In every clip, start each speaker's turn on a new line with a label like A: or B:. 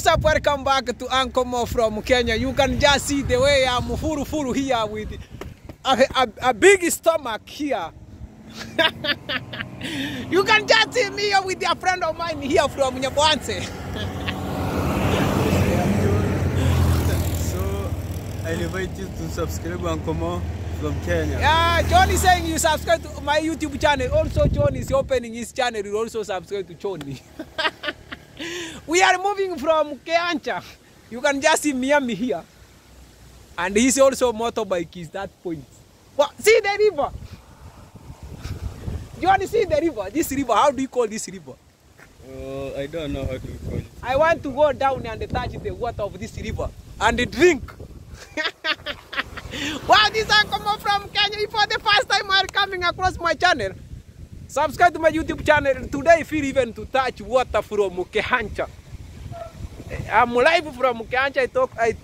A: What's up? Welcome back to Uncle Mo from Kenya. You can just see the way I'm full full here with a, a, a big stomach here. you can just see me here with a friend of mine here from Nyabwanse.
B: So I invite you to subscribe and comment from Kenya.
A: Yeah, John is saying you subscribe to my YouTube channel. Also, John is opening his channel. You also subscribe to Johnny. we are moving from Kehancha. You can just see Miami here. And he's also motorbike is that point. Well, see the river. You want to see the river. This river, how do you call this river?
B: Uh, I don't know how to call it.
A: I want to go down and touch the water of this river and drink. wow, this is coming from Kenya. For the first time you are coming across my channel, subscribe to my YouTube channel. Today feel even to touch water from Kehancha. I'm live from Kehancha. I talk, I,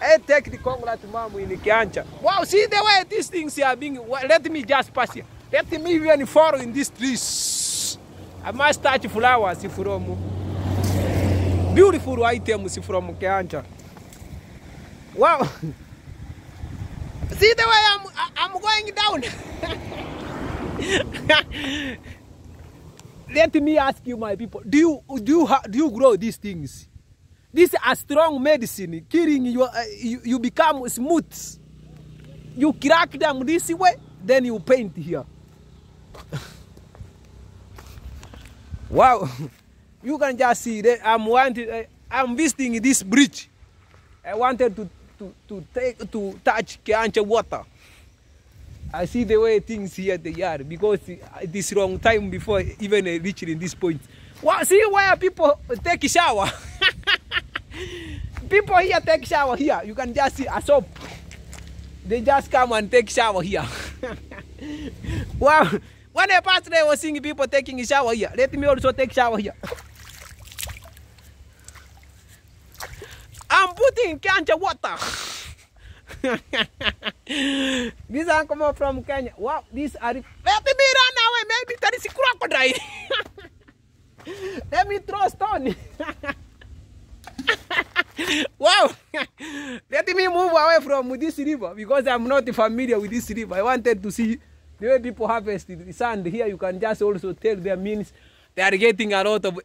A: I take the Congrats mom in Kehancha. Wow, see the way these things are being, let me just pass here. Let me even follow in these trees. I must touch flowers from beautiful items from Kehancha. Wow. See the way I'm, I'm going down. Let me ask you, my people, do you, do you, do you grow these things? This is a strong medicine, killing you, uh, you, you become smooth. You crack them this way, then you paint here. wow. You can just see that I'm wanted, uh, I'm visiting this bridge. I wanted to, to, to take to touch Kehancha water. I see the way things here they are because it is wrong time before even reaching this point. Wow, see where people take a shower. people here take shower here. You can just see a soap. They just come and take shower here. wow. When I passed there, I was seeing people taking a shower here. Let me also take shower here. I'm putting Kenya water. These are coming from Kenya. Wow, these are. Let me run away. Maybe there is a crocodile. Let me throw stone. wow. Let me move away from this river because I'm not familiar with this river. I wanted to see the way people harvest the sand here. You can just also tell them means they are getting a lot of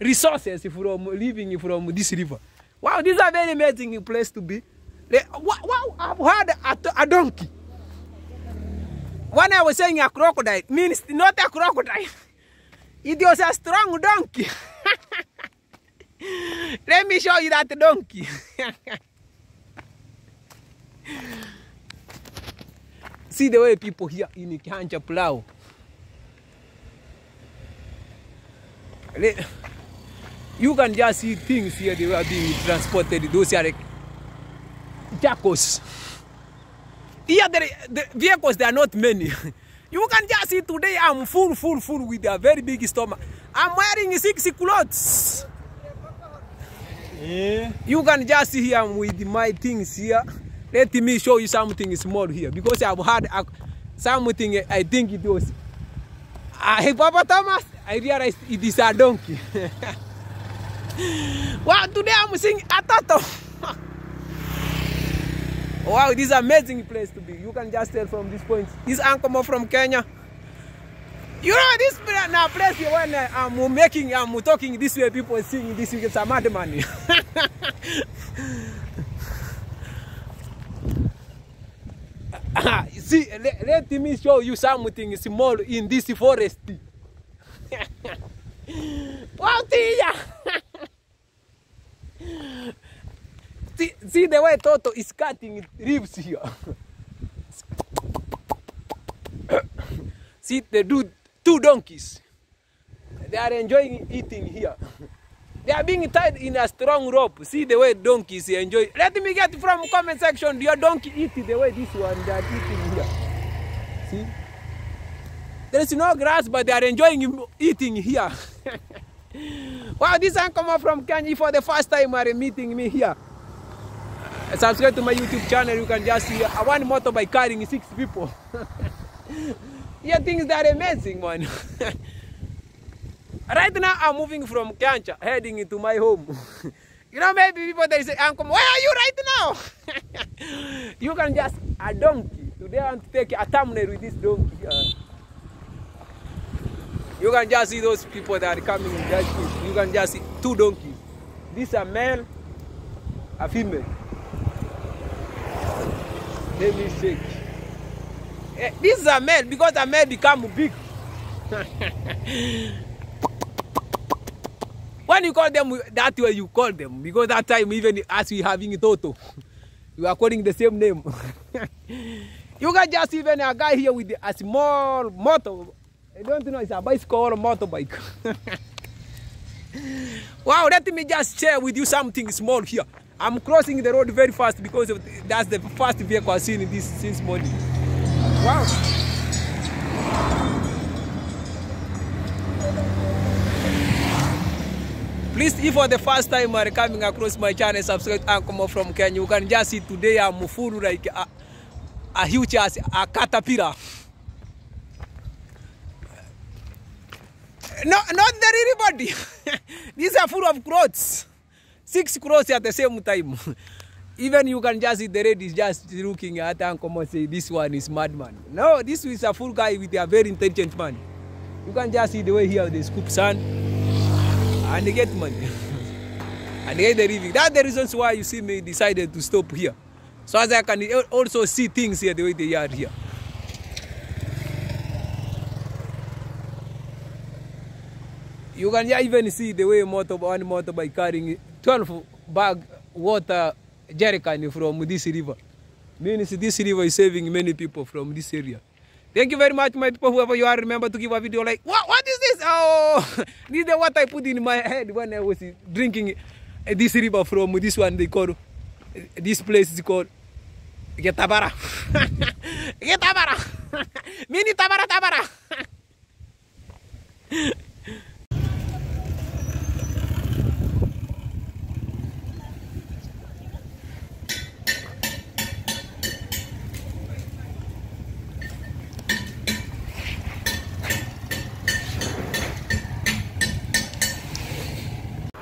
A: resources from living from this river. Wow, this is a very amazing place to be. The- Wow, wow, I've had a, a donkey. When I was saying a crocodile, means not a crocodile. It was a strong donkey. Let me show you that donkey. See the way people here in Kianja plow. You can just see things here they were being transported. Those are like jackals. Here the, the vehicles they are not many. You can just see today I'm full, full, full with a very big stomach. I'm wearing six clothes.
B: Yeah.
A: You can just see here I'm with my things here. Let me show you something small here because I've had a, something I think it was Hey, Papa hippopotamus. I realized it is a donkey. wow, today I'm seeing a turtle. Wow, this is amazing place to be. You can just tell from this point. This is Uncle Mo from Kenya. You know this now place when uh, I'm making, I'm talking this way, people seeing this, it's a madman. See, let, let me show you something small in this forest. wow, Tia! see, see the way Toto is cutting ribs here. see the dude, two donkeys. They are enjoying eating here. They are being tied in a strong rope. See the way donkeys enjoy. Let me get from comment section. Your donkey eat the way this one they are eating here. See? There is no grass, but they are enjoying eating here. wow, this come from Kenya for the first time are meeting me here. Subscribe to my YouTube channel. You can just see uh, one motorbike carrying six people. yeah, things that are amazing, man. Right now, I'm moving from Kehancha, heading into my home. You know, maybe people they say, Uncle, where are you right now? you can just a donkey. Today I want to take a thumbnail with this donkey. Uh, you can just see those people that are coming in that. You can just see two donkeys. This a male, a female. Me check. Eh, This is a male because a male become big. when you call them that way, you call them because that time even as we having Toto, you are calling the same name. you can just even a guy here with a small motor. I don't know it's a bicycle or a motorbike. wow, let me just share with you something small here. I'm crossing the road very fast because of that's the first vehicle I've seen this since morning. Wow. Please, if for the first time are coming across my channel, subscribe to Ankomo from Kenya. You can just see today I'm full like a, a huge as a caterpillar. No, not the real body. These are full of clothes. Six clothes at the same time. Even you can just see the red is just looking at Uncle Mo say this one is madman. No, this is a full guy with a very intelligent man. You can just see the way here they scoop sand and they get money. and they get the living. That's the reasons why you see me decided to stop here. So as I can also see things here the way they are here. You can even see the way motor, one motorbike carrying 12 bag water jerrycan from this river. Means this river is saving many people from this area. Thank you very much, my people. Whoever you are, remember to give a video like, what, what is this? Oh, this is what I put in my head when I was drinking this river from this one they call, this place is called Getabara. Getabara. Mini Tabara Tabara.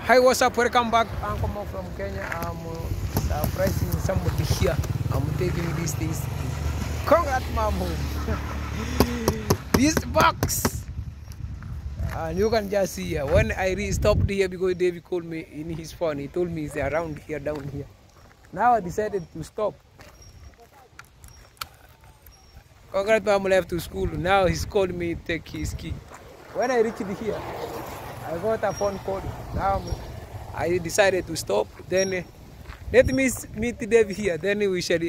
A: Hi, what's up? Welcome back. I'm coming from Kenya. I'm uh, surprising somebody here. I'm taking these things. Congrats, Mamu. this box. And you can just see here. When I stopped here because David called me in his phone, he told me it's around here, down here. Now I decided to stop. Congrats, Mamu left to school. Now he's called me take his key. When I reached here, I got a phone call. Now I decided to stop. Then let me meet Dave here. Then we shall.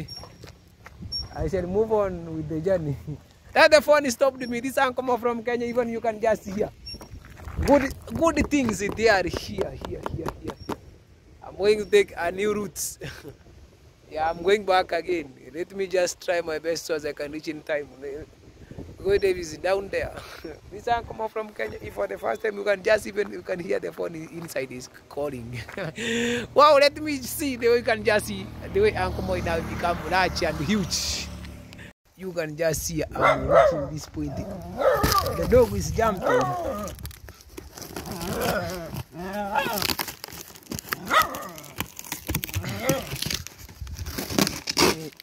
A: I shall move on with the journey. That the phone stopped me. This uncle from Kenya. Even you can just hear. Good, good things they are here, here, here, here. I'm going to take a new route. yeah, I'm going back again. Let me just try my best so as I can reach in time. Go Dave is down there. this uncle from Kenya. If for the first time you can just even you can hear the phone inside is calling. wow, let me see the way you can just see the way Uncle Moy now become large and huge. You can just see I'm reaching this point. The dog is jumping.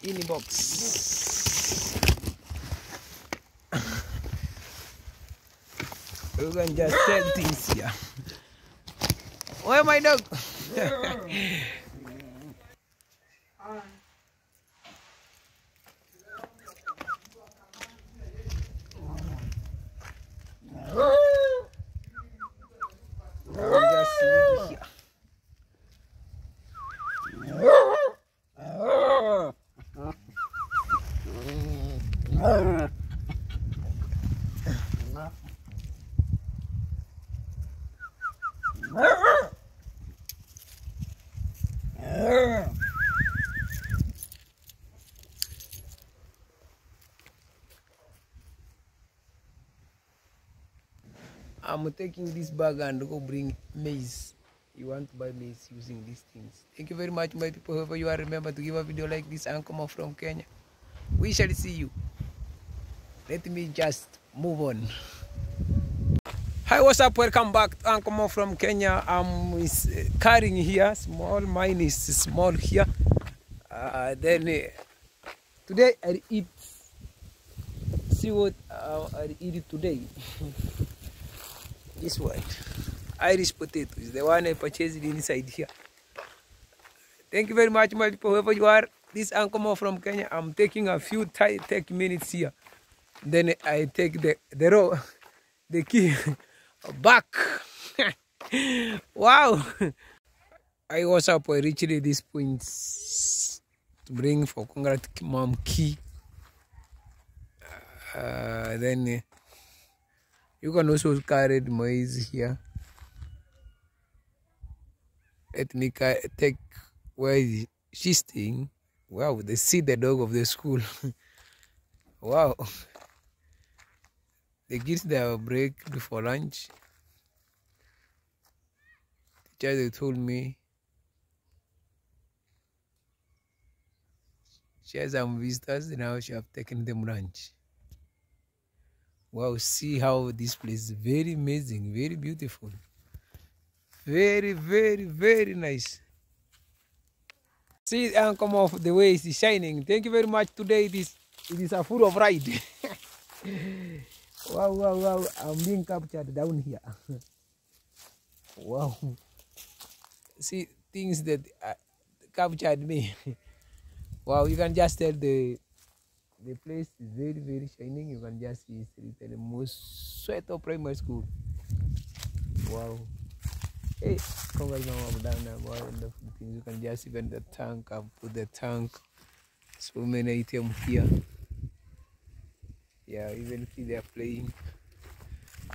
A: In the box. You can just tell things here. Where my dog? You can just see it here. I'm taking this bag and go bring maize. You want to buy maize using these things. Thank you very much, my people. Whoever you are, remember to give a video like this. Uncle from Kenya. We shall see you. Let me just move on. Hi, what's up? Welcome back Uncle Mo from Kenya. I'm uh, carrying here, small, mine is small here. Uh, then uh, today I eat, see what uh, I eat today. this one, Irish potato is the one I purchased inside here. Thank you very much, my people, whoever you are. This Uncle Mo from Kenya. I'm taking a few take minutes here. Then I take the the row, the key back. wow. I was up I reached this point to bring for congrat mom key. Uh, then you can also carry maize here. Let me uh, take where she's staying. Wow, they see the dog of the school. wow. They get their break before lunch. Teacher they told me she has some visitors now she have taken them lunch. Wow, see how this place is very amazing, very beautiful. Very, very, very nice. See and come off the way it's shining. Thank you very much. Today it is it is a full of ride. wow, wow, wow. I'm being captured down here. wow. See things that uh, captured me. wow, you can just tell the the place is very, very shining. You can just see it's written Musweto Primary School. Wow. Hey, congrats down wonderful things. You can just even the tank, I've put the tank. So many items here. Yeah, even see they're playing.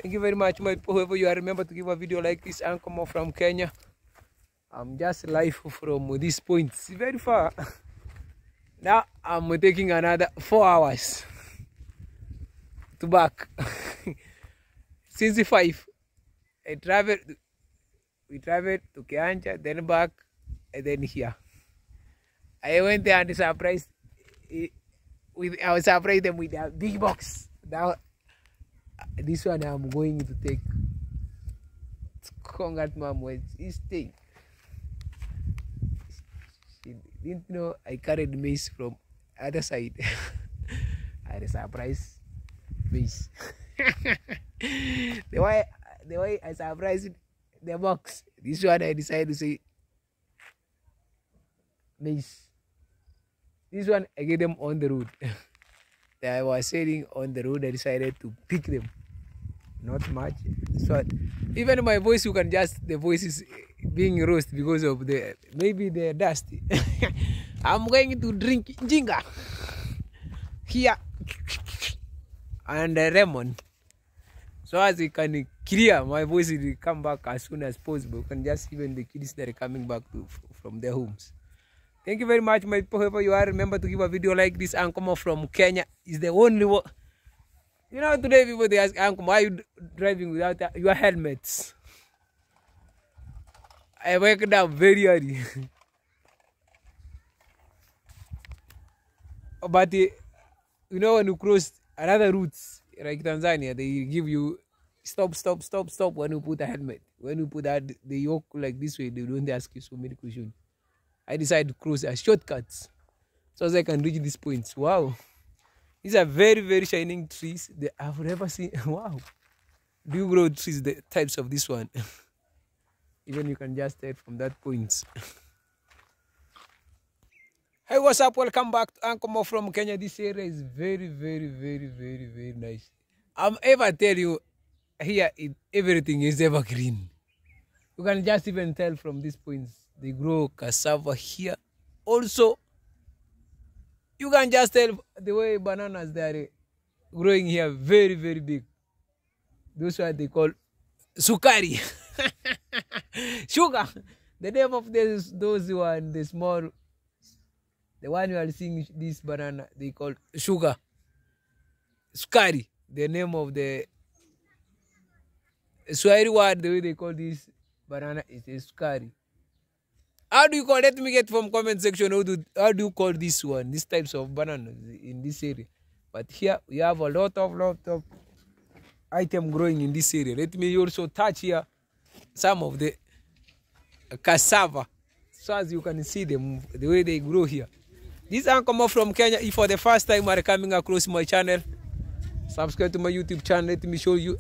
A: Thank you very much, my. Whoever you are, remember to give a video like this. Uncle from Kenya. I'm just live from this point. It's very far. Now I'm taking another four hours to back. Since five, I travel. We traveled to Kianja, then back, and then here. I went there and surprised. With I was surprised them with a big box. Now this one I'm going to take. Congrats, mom. Where is staying? She didn't know I carried maize from other side. I had a surprise maize. the way the way I surprised the box, this one I decided to say maize. This one I get them on the road. I was sitting on the road, I decided to pick them. Not much. So even my voice, you can just the voice is being roast because of the maybe the dust. I'm going to drink jinga here and uh, lemon. So as it can clear, my voice will come back as soon as possible. You can just even the kids that are coming back to, from their homes. Thank you very much, my people. Whoever you are, remember to give a video like this. Uncle Mo from Kenya is the only one. You know, today people they ask Uncle Mo, why are you driving without uh, your helmets? I wake up very early. but uh, you know when you cross another routes like Tanzania, they give you stop, stop, stop, stop when you put a helmet. When you put that the yoke like this way, they don't ask you so many questions. I decided to cross a shortcuts so as I can reach these points. Wow. These are very, very shining trees I've never seen. Wow. Do you grow trees the types of this one? Even you can just tell from that point. hey, what's up? Welcome back to Uncle Mo from Kenya. This area is very, very, very, very, very nice. I'm ever tell you here it, everything is evergreen. You can just even tell from these points they grow cassava here. Also, you can just tell the way bananas they are growing here very very big. Those are they call sukari, sugar. The name of this those one the small, the one you are seeing this banana they call sugar, sukari. The name of the Swahili word the way they call this banana is a sukari. How do you call? Let me get from comment section. How do how do you call this one? These types of bananas in this area. But here we have a lot of lot of item growing in this area. Let me also touch here some of the cassava. So as you can see them, the way they grow here. This uncle from Kenya. If for the first time are coming across my channel, subscribe to my YouTube channel. Let me show you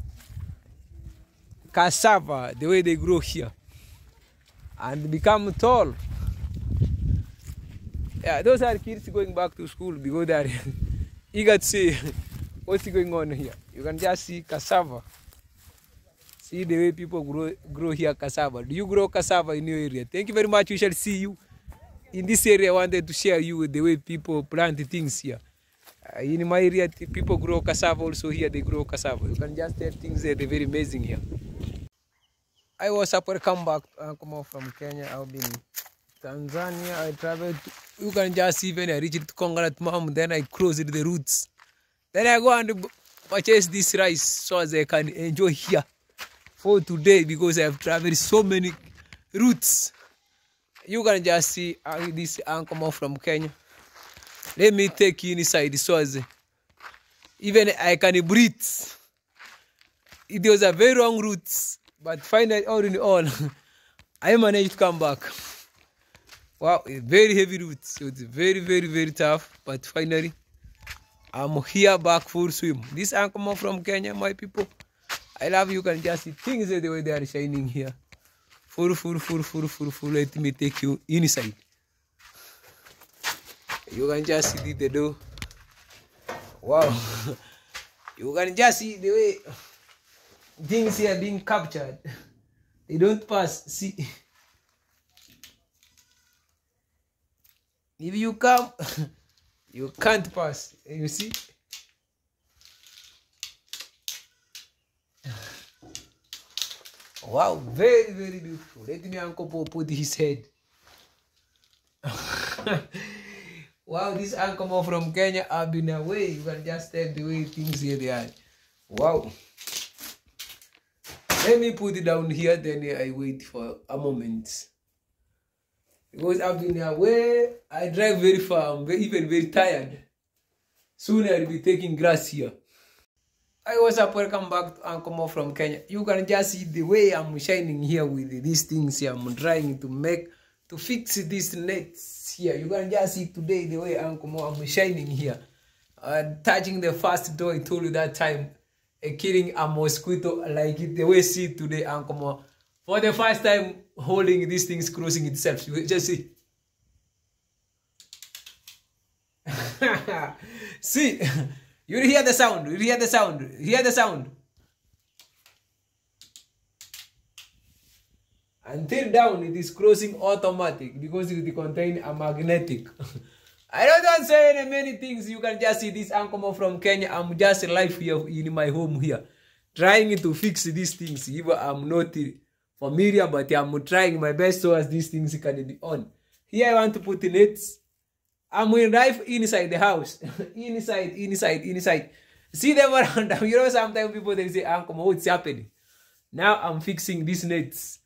A: cassava, the way they grow here and become tall. Yeah, those are kids going back to school because they are eager to see what's going on here. You can just see cassava. See the way people grow grow here cassava. Do you grow cassava in your area? Thank you very much. We shall see you in this area. I wanted to share you the way people plant things here. Uh, in my area, people grow cassava also here. They grow cassava. You can just tell things there. They're very amazing here. I was up come back uh, come from Kenya. I've been Tanzania. I traveled. To, you can just see when I reached Kongalat Mom. Then I crossed the routes. Then I go and purchase this rice so as I can enjoy here for today because I have traveled so many routes. You can just see uh, this uncle from Kenya. Let me take you inside so as even I can breathe. It was a very long route, but finally, all in all, I managed to come back. Wow, it's very heavy route, so it's very, very, very tough. But finally, I'm here back full swim. This uncle from Kenya, my people. I love you can just see things the way they are shining here. Full, full, full, full, full, full. Let me take you inside. You can just see the door. Wow. you can just see the way things here being captured. They don't pass. See. If you come, you can't pass. You see? Wow, very, very beautiful. Let me uncle put his head. wow, this uncle from Kenya have been away. You can just tell the way things here they are. Wow. Let me put it down here, then I wait for a moment. Because I've been away, I drive very far, I'm very, even very tired. Soon I'll be taking grass here. I was up, welcome back to Uncle Mo from Kenya. You can just see the way I'm shining here with these things here. I'm trying to make, to fix these nets here. You can just see today the way Uncle Mo, I'm shining here. Uh, touching the first door I told you that time. Uh, killing a mosquito like it, the way see today Uncle Mo. For the first time holding these things crossing itself. You just see. see. You hear the sound. You hear the sound. Hear the sound. Until down, it is crossing automatic because it contain a magnetic. I don't want to say many things. You can just see this uncle from Kenya. I'm just live here in my home here, trying to fix these things. Even I'm not familiar, but I'm trying my best so as these things can be on. Here I want to put nets. I'm in life inside the house. inside, inside, inside. See them around. You know, sometimes people they say, ah, Uncle, what's happening? Now I'm fixing these nets.